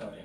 ま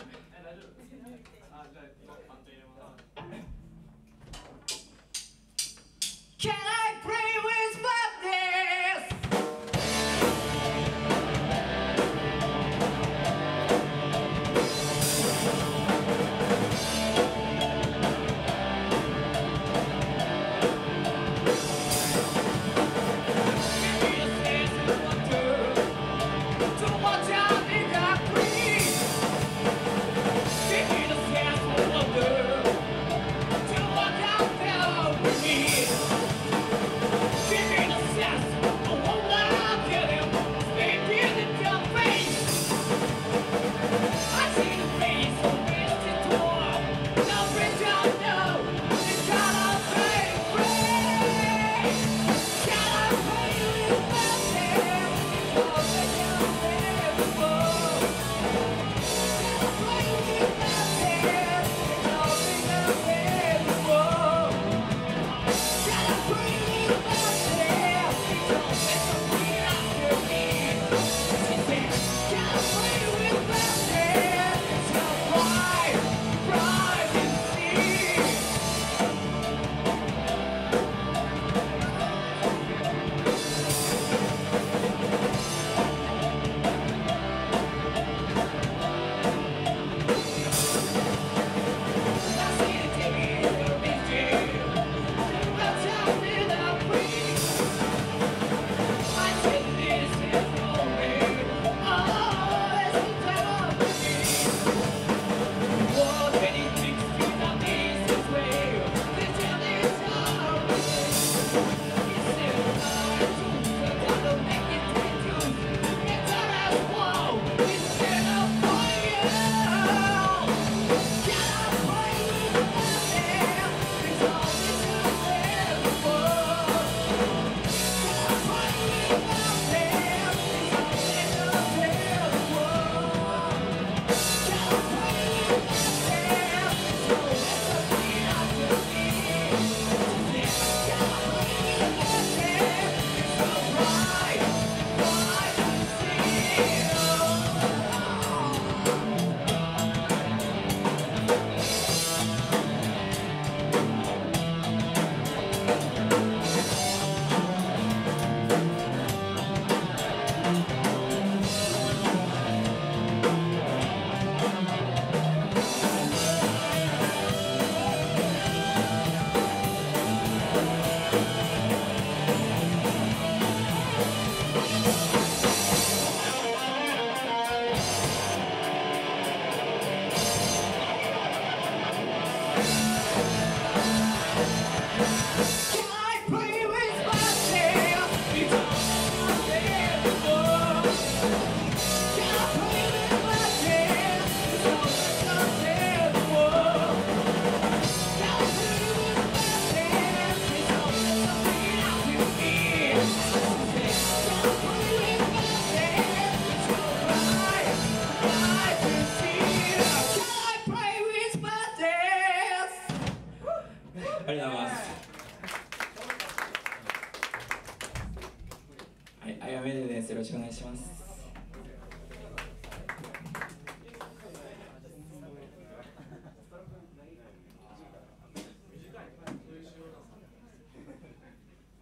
ねえ、よろしくお願いします。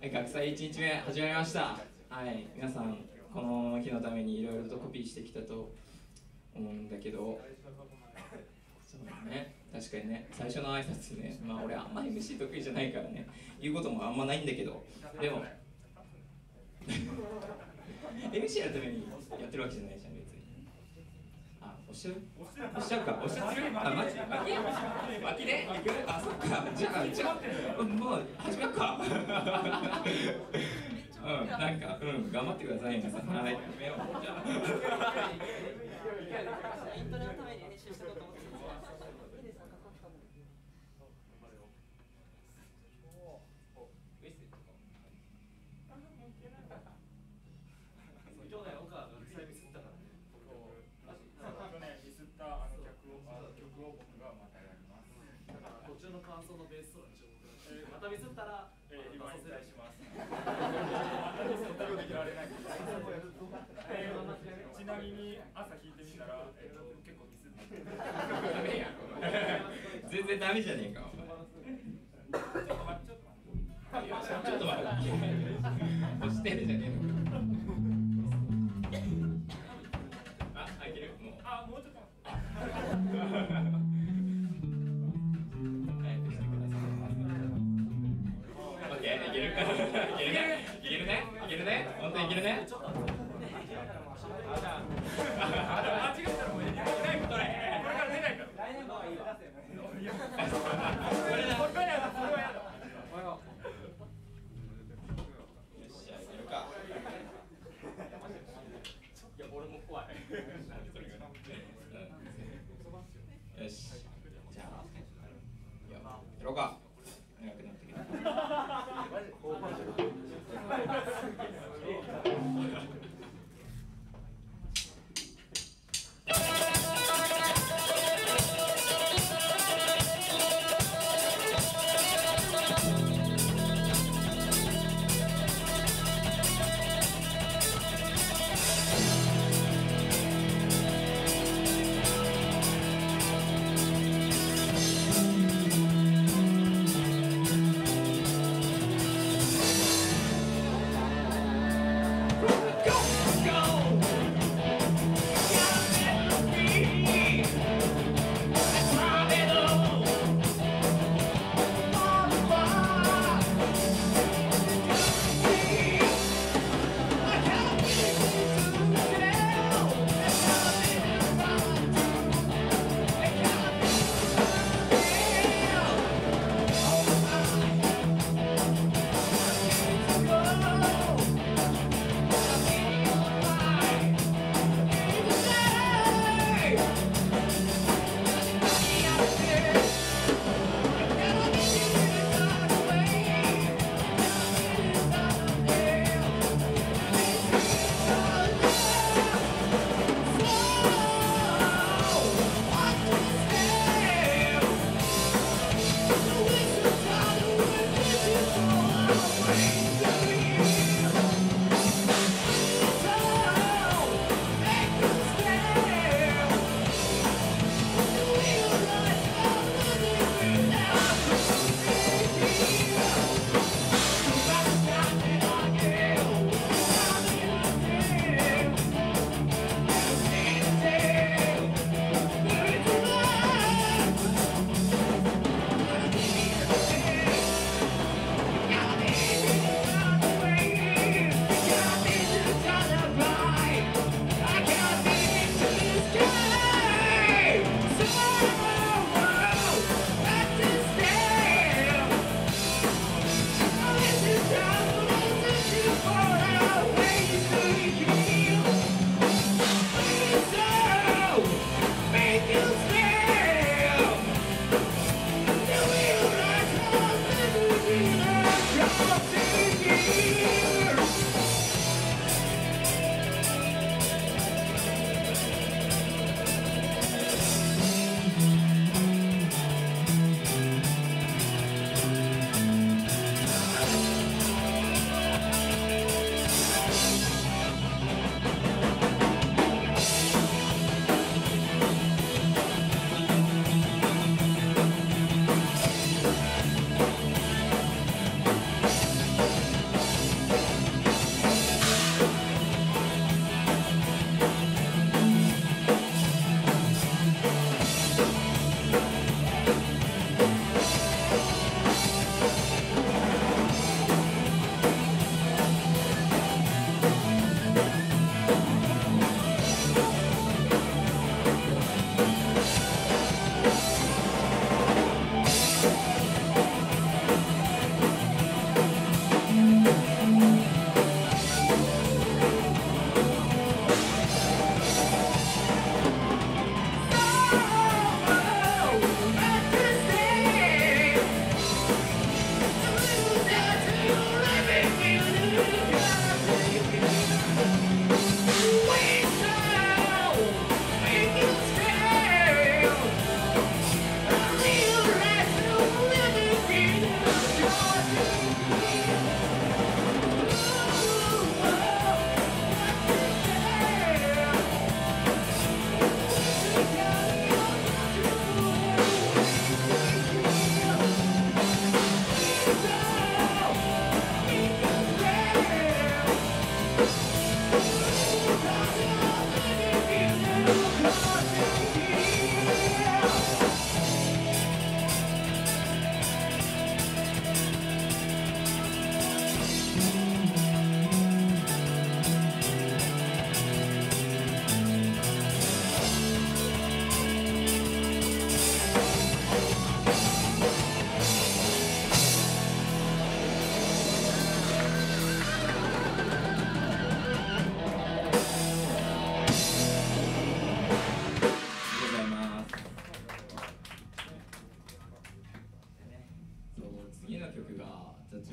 はい、学祭1日目始まりました。はい、皆さん、この日のためにいろいろとコピーしてきたと思うんだけど、そうだね、確かにね、最初の挨拶ね、まあ俺あんま MC 得意じゃないからね、言うこともあんまないんだけど、でも、MC やるためにやってるわけじゃないじゃん、別に。あ、押しちゃう？押しちゃうか、押しちゃうあ、マジ脇脇で行くあ、そっか、じゃあ、じゃあ、もう始めようか。うん、なんか、うん、頑張ってください、皆さん。はい、やめよう。じゃあ。イントロのために練習していこうと思ってるんですが中の感想のベースとかに注目なんですまたミスったら、えー、今引退します。す。卒業できられない。えーちなみに朝弾いてみたら、えー、と結構ミスって。ダメや全然ダメじゃねえかお前ちょっと待って、ちょっと待って。いやちょっと待って押してるじゃねえのあ、あいけるもうあ、もうちょっと待って。るねあ、じゃあ、あ、間違えたらもういないから。これから出ないから。来年の方がいいわ。これだ。これやだ。それはやだ。よかいや、俺も怖い。うんよしじゃあいややろうか長くなってきた「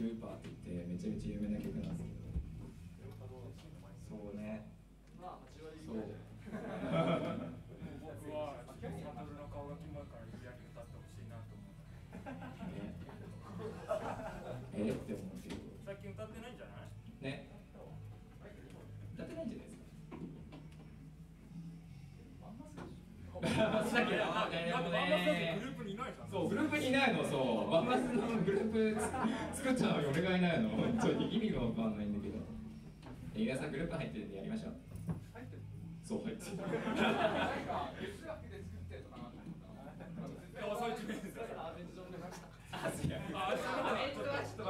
ルーパーって言ってめちゃめちゃ有名な曲なんですけど。いないのそう。バンマスのグループ作ったのに俺がいないの。本当に意味がわかんないんだけど。え皆さんグループ入ってるんでやりましょう。そう入ってる。朝一面接アベンジョンでましたあそうえっとはちょっと